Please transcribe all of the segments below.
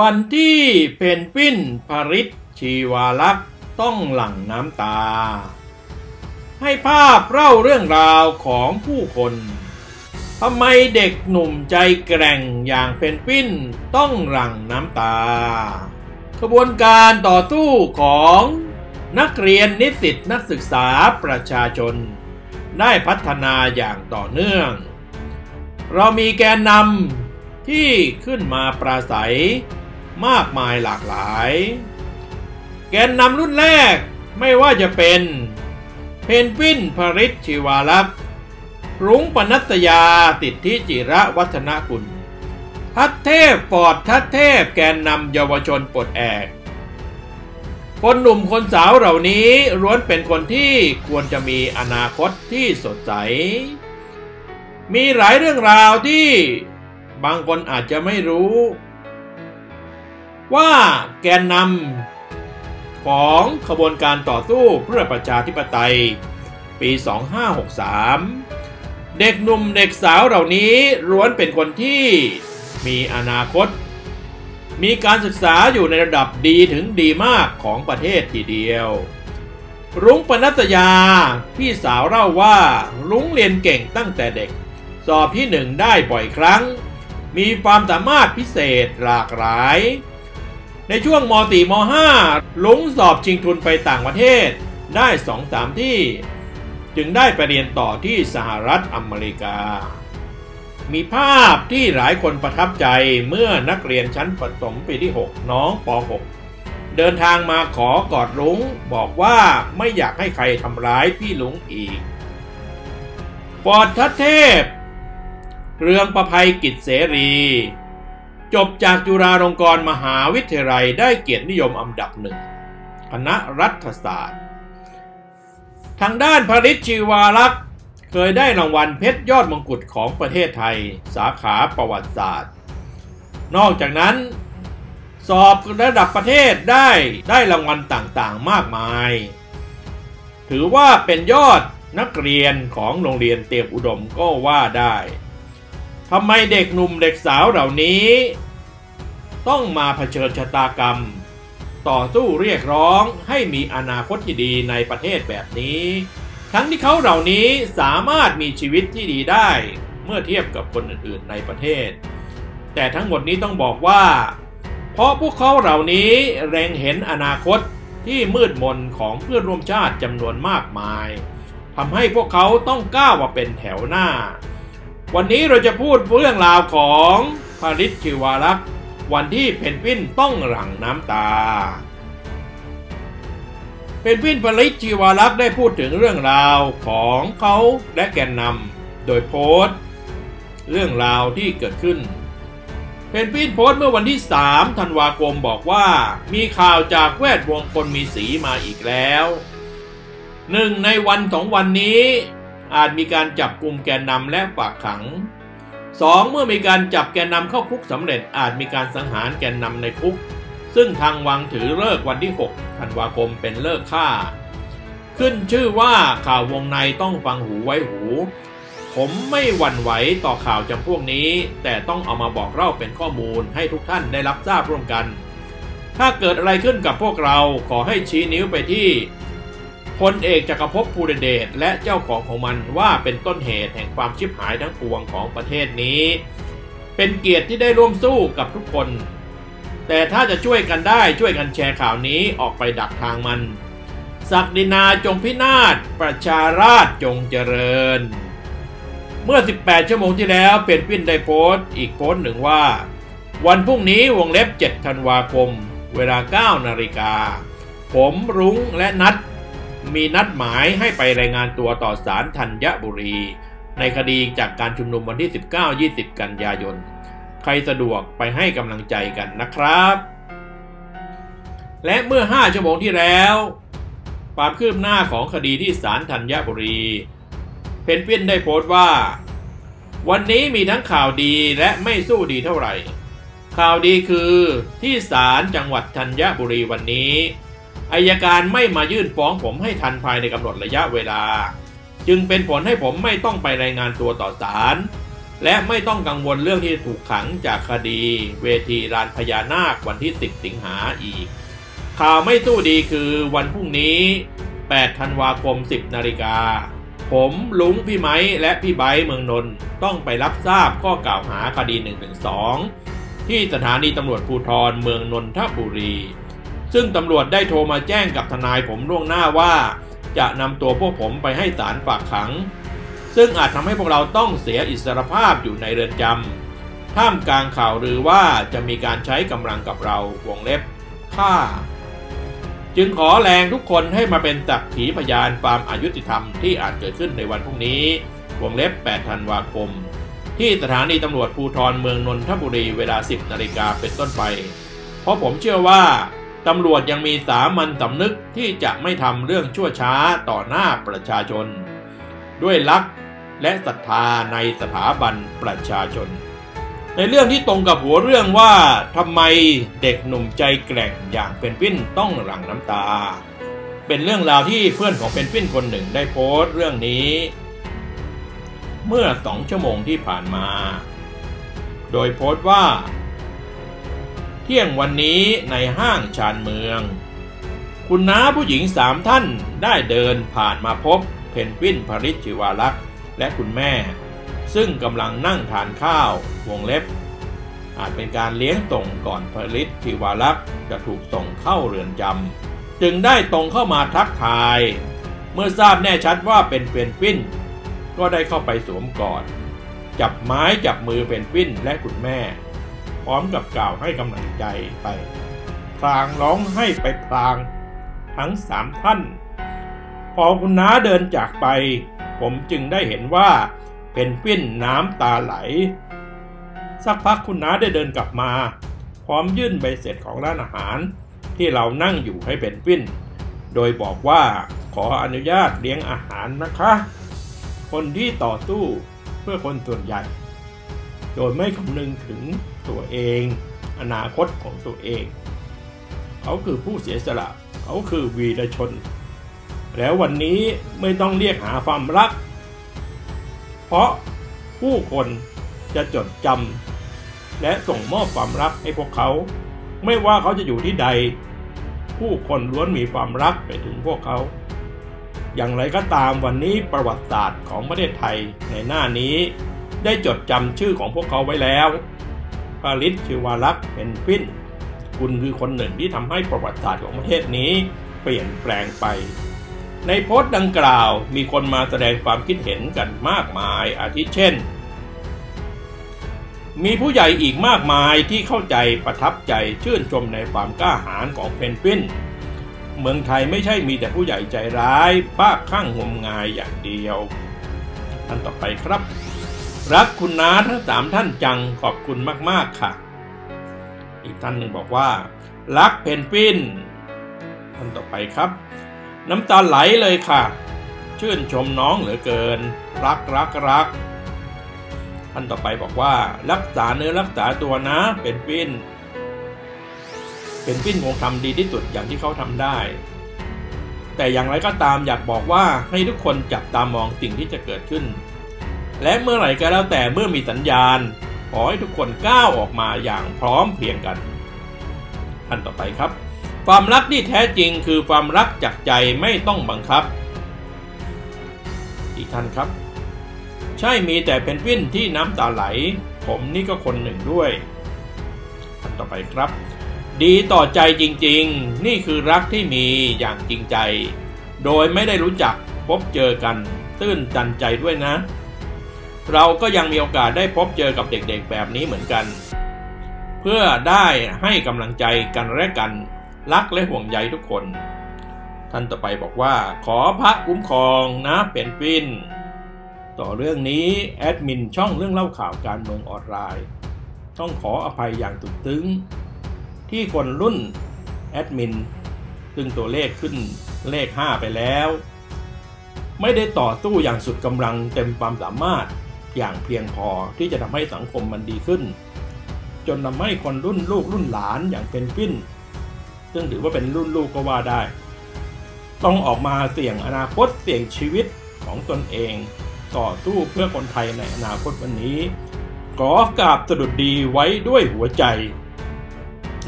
วันที่เพนกวินปริศชีวาลักษ์ต้องหลั่งน้ำตา ให้ภาพเล่าเรื่องราวของผู้คนทำไมเด็กหนุ่มใจแกร่งอย่างเพนกวินต้องหลั่งน้ำตาขบวนการต่อสู้ของนักเรียนนิสิตนักศึกษาประชาชน ได้พัฒนาอย่างต่อเนื่อง เรามีแกนนำที่ขึ้นมาปราศัย มากมายหลากหลาย แกนนำรุ่นแรกไม่ว่าจะเป็นเพนกวินพริชชิวาลักษ์รุ้งปนัสยาติดที่จิระวัฒนกุล ทัดเทพปอดทัดเทพแกนนำเยาวชนปลดแอก คนหนุ่มคนสาวเหล่านี้ล้วนเป็นคนที่ควรจะมีอนาคตที่สดใส มีหลายเรื่องราวที่บางคนอาจจะไม่รู้ ว่าแกนนำของขบวนการต่อสู้เพื่อประชาธิปไตย ปี 2563 เด็กหนุ่มเด็กสาวเหล่านี้ล้วนเป็นคนที่มีอนาคต มีการศึกษาอยู่ในระดับดีถึงดีมากของประเทศทีเดียว รุ้งปนัสยาพี่สาวเล่าว่ารุ้งเรียนเก่งตั้งแต่เด็ก สอบที่หนึ่งได้บ่อยครั้ง มีความสามารถพิเศษหลากหลาย ในช่วงม .4 ม .5 ลุงสอบชิงทุนไปต่างประเทศ ได้สองสามที่ จึงได้ไปเรียนต่อที่สหรัฐอเมริกา มีภาพที่หลายคนประทับใจเมื่อนักเรียนชั้นประถมปีที่ 6 น้องป .6 เดินทางมาขอกอดลุงบอกว่าไม่อยากให้ใครทำร้ายพี่ลุงอีกปอดทัศเทพ เรืองประภัยกิจเสรี จบจากจุฬาลงกรณ์มหาวิทยาลัยได้เกียรตินิยมอันดับหนึ่งคณะรัฐศาสตร์ ทางด้านพริชชีวาลักษ์เคยได้รางวัลเพชรยอดมงกุฎของประเทศไทย สาขาประวัติศาสตร์ นอกจากนั้น สอบระดับประเทศได้ได้รางวัลต่างๆมากมาย ถือว่าเป็นยอดนักเรียนของโรงเรียนเตรียมอุดมก็ว่าได้ ทำไมเด็กหนุ่มเด็กสาวเหล่านี้ ต้องมาเผชิญชะตากรรม ต่อสู้เรียกร้องให้มีอนาคตที่ดีในประเทศแบบนี้ ทั้งที่เขาเหล่านี้สามารถมีชีวิตที่ดีได้เมื่อเทียบกับคนอื่นๆในประเทศ แต่ทั้งหมดนี้ต้องบอกว่า เพราะพวกเขาเหล่านี้แรงเห็นอนาคตที่มืดมนของเพื่อนร่วมชาติจำนวนมากมายทำให้พวกเขาต้องก้าวมาเป็นแถวหน้า วันนี้เราจะพูดเรื่องราวของพาริชชิวารักษ์วันที่เพนกวินต้องหลั่งน้ำตา เพนกวินพาริชชิวารักษ์ได้พูดถึงเรื่องราวของเขาและแกนนำโดยโพสต์ เรื่องราวที่เกิดขึ้น เพนกวินโพสต์เมื่อวันที่ 3 ธันวาคมบอกว่า มีข่าวจากแวดวงคนมีสีมาอีกแล้วหนึ่งในวันสองวันนี้ อาจมีการจับกลุ่มแกนนำและฝากขัง 2. เมื่อมีการจับแกนนำเข้าคุกสำเร็จอาจมีการสังหารแกนนำในคุก ซึ่งทางวังถือเลิกวันที่6ธันวาคมเป็นเลิกฆ่า ขึ้นชื่อว่าข่าววงในต้องฟังหูไว้หู ผมไม่หวั่นไหวต่อข่าวจำพวกนี้ แต่ต้องเอามาบอกเล่าเป็นข้อมูลให้ทุกท่านได้รับทราบร่วมกัน ถ้าเกิดอะไรขึ้นกับพวกเราขอให้ชี้นิ้วไปที่ พลเอกจักรภพภูเดชและเจ้าของของมันว่าเป็นต้นเหตุแห่งความชิบหายทั้งปวงของประเทศนี้ เป็นเกียรติที่ได้ร่วมสู้กับทุกคน แต่ถ้าจะช่วยกันได้ช่วยกันแชร์ข่าวนี้ออกไปดักทางมัน ศักดินาจงพินาศประชาราชจงเจริญ เมื่อ 18 ชั่วโมงที่แล้วเป็นพินได้โพสต์อีกโพสต์หนึ่งว่า วันพรุ่งนี้วงเล็บ 7 ธันวาคม เวลา 9 นาฬิกาผมรุ้งและนัด มีนัดหมายให้ไปรายงานตัวต่อศาลธัญบุรี ในคดีจากการชุมนุมวันที่ 19-20 กันยายน ใครสะดวกไปให้กำลังใจกันนะครับ และเมื่อ 5 ชั่วโมงที่แล้ว ความคืบหน้าของคดีที่ศาลธัญบุรี เพนพินได้โพสต์ว่า วันนี้มีทั้งข่าวดีและไม่สู้ดีเท่าไหร่ ข่าวดีคือที่ศาลจังหวัดธัญบุรีวันนี้ อายการไม่มายื่นฟ้องผมให้ทันภายในกำหนดระยะเวลา จึงเป็นผลให้ผมไม่ต้องไปรายงานตัวต่อศาลและไม่ต้องกังวลเรื่องที่ถูกขังจากคดี เวทีลานพญานาควันที่ 10 สิงหาอีก ข่าวไม่สู้ดีคือวันพรุ่งนี้ 8 ธันวาคม 10 นาฬิกา ผมลุงพี่ไม้และพี่ไบเมืองนนท์ต้องไปรับทราบข้อกล่าวหาคดี 112 ที่สถานีตำรวจภูธรเมืองนนทบุรี ซึ่งตำรวจได้โทรมาแจ้งกับทนายผมล่วงหน้าว่า จะนำตัวพวกผมไปให้ศาลฝากขัง ซึ่งอาจทำให้พวกเราต้องเสียอิสรภาพอยู่ในเรือนจำท่ามกลางข่าวหรือว่าจะมีการใช้กำลังกับเราวงเล็บฆ่า จึงขอแรงทุกคนให้มาเป็นสักขีพยานความอายุติธรรมที่อาจเกิดขึ้นในวันพรุ่งนี้วงเล็บ 8 ธันวาคม ที่สถานีตำรวจภูธรเมืองนนทบุรีเวลา 10 นาฬิกาเป็นต้นไป เพราะผมเชื่อว่า ตำรวจยังมีสามัญสำนึกที่จะไม่ทำเรื่องชั่วช้าต่อหน้าประชาชน ด้วยรักและศรัทธาในสถาบันประชาชน ในเรื่องที่ตรงกับหัวเรื่องว่าทำไมเด็กหนุ่มใจแกร่งอย่างเป็นปิ้นต้องหลั่งน้ำตา เป็นเรื่องราวที่เพื่อนของเป็นปิ้นคนหนึ่งได้โพสต์เรื่องนี้ เมื่อสองชั่วโมงที่ผ่านมา โดยโพสต์ว่า เที่ยงวันนี้ในห้างชานเมือง คุณน้าผู้หญิงสามท่านได้เดินผ่านมาพบเพนกวินพริชิวาลักษ์และคุณแม่ ซึ่งกำลังนั่งทานข้าววงเล็บ อาจเป็นการเลี้ยงส่งก่อนพริชชิวาลักษ์จะถูกส่งเข้าเรือนจำจึงได้ตรงเข้ามาทักทาย เมื่อทราบแน่ชัดว่าเป็นเพนกวิน ก็ได้เข้าไปสวมกอดจับไม้จับมือเพนกวินและคุณแม่ พร้อมกับกล่าวให้กำลังใจไปพลางร้องให้ไปพลางทั้งสามท่าน พอคุณน้าเดินจากไป ผมจึงได้เห็นว่าเป็นปิ้นน้ำตาไหล สักพักคุณน้าได้เดินกลับมา พร้อมยื่นใบเสร็จของร้านอาหาร ที่เรานั่งอยู่ให้เป็นปิ้น โดยบอกว่าขออนุญาตเลี้ยงอาหารนะคะ คนที่ต่อสู้เพื่อคนส่วนใหญ่ โดยไม่คำนึงถึงตัวเอง อนาคตของตัวเอง เขาคือผู้เสียสละ เขาคือวีรชน แล้ววันนี้ไม่ต้องเรียกหาความรัก เพราะผู้คนจะจดจำและส่งมอบความรักให้พวกเขา ไม่ว่าเขาจะอยู่ที่ใด ผู้คนล้วนมีความรักไปถึงพวกเขา อย่างไรก็ตามวันนี้ประวัติศาสตร์ของประเทศไทยในหน้านี้ ได้จดจำชื่อของพวกเขาไว้แล้วปาริสชิวารักษ์เพนกวินคุณคือคนหนึ่งที่ทำให้ประวัติศาสตร์ของประเทศนี้เปลี่ยนแปลงไป ในโพสต์ดังกล่าวมีคนมาแสดงความคิดเห็นกันมากมายอาทิเช่น มีผู้ใหญ่อีกมากมายที่เข้าใจประทับใจชื่นชมในความกล้าหาญของเพนกวินเมืองไทยไม่ใช่มีแต่ผู้ใหญ่ใจร้ายบ้าคลั่งงมงายอย่างเดียวท่านต่อไปครับ รักคุณน้าทั้งสามท่านจังขอบคุณมาก ๆ ค่ะ อีกท่านหนึ่งบอกว่า รักเพนกวินท่านต่อไปครับ น้ำตาไหลเลยค่ะ ชื่นชมน้องเหลือเกิน รักรักรักท่านต่อไปบอกว่า รักษาเนื้อรักษาตัวนะเป็นปิ้น เป็นปิ้นคงทำดีที่สุดอย่างที่เขาทำได้ แต่อย่างไรก็ตามอยากบอกว่าให้ทุกคนจับตามองสิ่งที่จะเกิดขึ้น และเมื่อไหร่ก็แล้วแต่เมื่อมีสัญญาณ ขอให้ทุกคนก้าวออกมาอย่างพร้อมเพรียงกันท่านต่อไปครับ ความรักที่แท้จริงคือความรักจากใจไม่ต้องบังคับ อีกท่านครับ ใช่มีแต่เป็นวินที่น้ำตาไหล ผมนี่ก็คนหนึ่งด้วยท่านต่อไปครับ ดีต่อใจจริงๆ นี่คือรักที่มีอย่างจริงใจ โดยไม่ได้รู้จักพบเจอกัน ตื้นตันใจด้วยนะ เราก็ยังมีโอกาสได้พบเจอกับเด็กๆแบบนี้เหมือนกัน เพื่อได้ให้กำลังใจกันและกัน รักและห่วงใยทุกคน ท่านต่อไปบอกว่า ขอพระคุ้มครองนะเป็นปินต่อเรื่องนี้แอดมินช่องเรื่องเล่าข่าวการเมืองออนไลน์ต้องขออภัยอย่างตุกตึงที่คนรุ่นแอดมินซึ่งตัวเลขขึ้นเลข 5 ไปแล้ว ไม่ได้ต่อสู้อย่างสุดกำลังเต็มความสามารถ อย่างเพียงพอที่จะทำให้สังคมมันดีขึ้น จนทำให้คนรุ่นลูกรุ่นหลานอย่างเป็นปิ้น ซึ่งถือว่าเป็นรุ่นลูกก็ว่าได้ ต้องออกมาเสี่ยงอนาคตเสี่ยงชีวิตของตนเอง ต่อสู้เพื่อคนไทยในอนาคตวันนี้ ขอกราบสดุดดีไว้ด้วยหัวใจ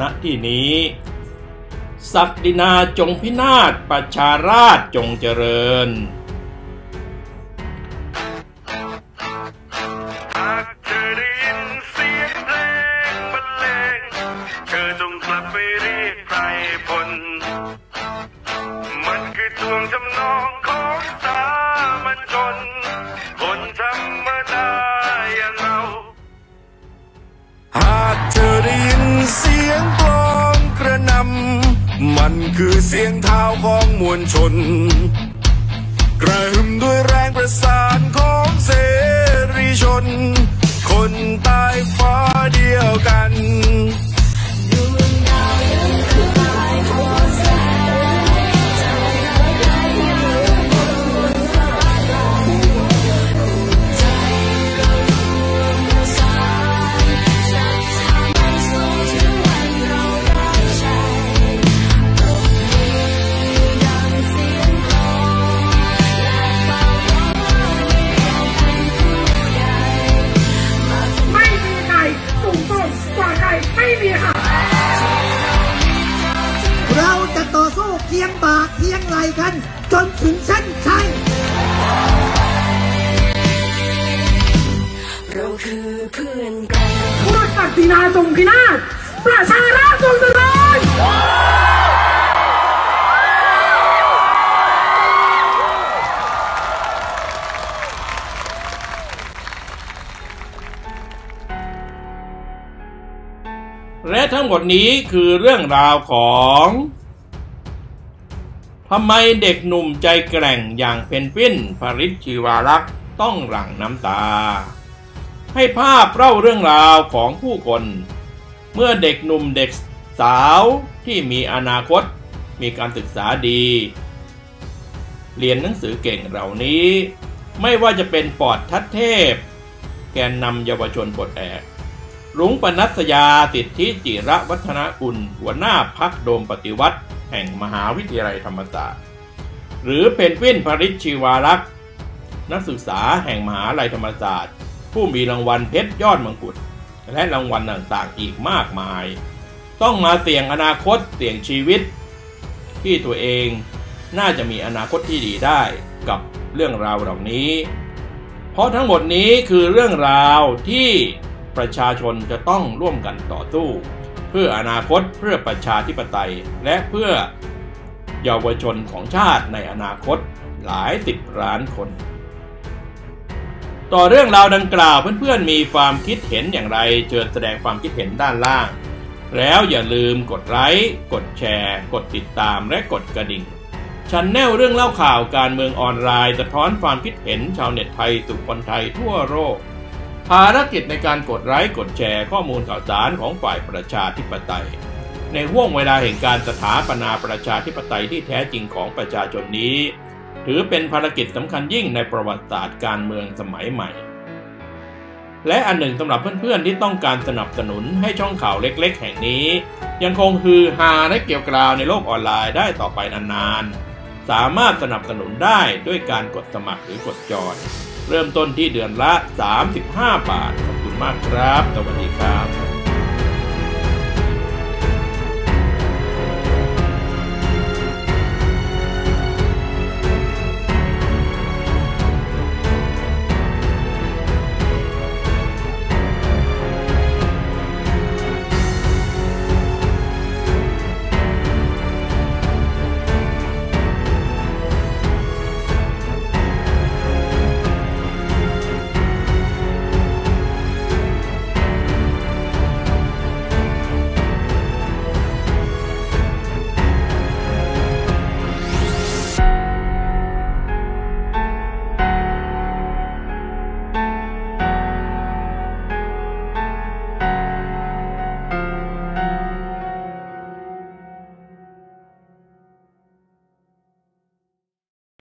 ณที่นี้ศักดินาจงพินาศประชาราชจงเจริญ มันคือเสียงเท้าของมวลชน กระหึ่มด้วยแรงประสานของเสรีชน คนใต้ฟ้าเดียวกัน คียงไหลกันจนถึงเส้นชัยเราคือเพื่อนกันพูดศักดินาจงพินาศประชาราษฎร์จงเจริญและทั้งหมดนี้คือเรื่องราวของ ทำไมเด็กหนุ่มใจแกร่งอย่างเพนกวินปริศชีวารักษ์ต้องหลั่งน้ำตา ให้ภาพเล่าเรื่องราวของผู้คน เมื่อเด็กหนุ่มเด็กสาวที่มีอนาคต มีการศึกษาดี เรียนหนังสือเก่งเหล่านี้ ไม่ว่าจะเป็นปอดทัดเทพ แกนนำเยาวชนปลดแอกรุ้งปนัสยาติทธิจิระวัฒนกุลหัวหน้าพักโดมปฏิวัติ แห่งมหาวิทยาลัยธรรมศาสตร์ หรือเพนกวินพริชชีวารักษ์นักศึกษาแห่งมหาลัยธรรมศาสตร์ ผู้มีรางวัลเพชรยอดมงกุฎและรางวัลต่างๆอีกมากมาย ต้องมาเสี่ยงอนาคตเสี่ยงชีวิต ที่ตัวเองน่าจะมีอนาคตที่ดีได้กับเรื่องราวเหล่านี้ เพราะทั้งหมดนี้คือเรื่องราวที่ประชาชนจะต้องร่วมกันต่อสู้ เพื่ออนาคตเพื่อประชาธิปไตย และเพื่อเยาวชนของชาติในอนาคตหลายสิบล้านคน ต่อเรื่องราวดังกล่าวเพื่อนๆมีความคิดเห็นอย่างไรเชิญแสดงความคิดเห็นด้านล่าง แล้วอย่าลืมกดไลค์กดแชร์ กดติดตามและกดกระดิ่งchannel เรื่องเล่าข่าวการเมืองออนไลน์ สะท้อนความคิดเห็นชาวเน็ตไทยสู่คนไทยทั่วโลก ภารกิจในการกดไลค์กดแชร์ข้อมูลข่าวสารของฝ่ายประชาธิปไตย ในห้วงเวลาแห่งการสถาปนาประชาธิปไตยที่แท้จริงของประชาชนนี้ ถือเป็นภารกิจสำคัญยิ่งในประวัติศาสตร์การเมืองสมัยใหม่ และอันหนึ่งสำหรับเพื่อนๆที่ต้องการสนับสนุนให้ช่องข่าวเล็กๆ แห่งนี้ ยังคงฮือฮาและเกี่ยวกราวในโลกออนไลน์ได้ต่อไปนานๆสามารถสนับสนุนได้ด้วยการกดสมัครหรือกดจอย เริ่มต้นที่เดือนละ 35 บาท ขอบคุณมากครับ สวัสดีครับ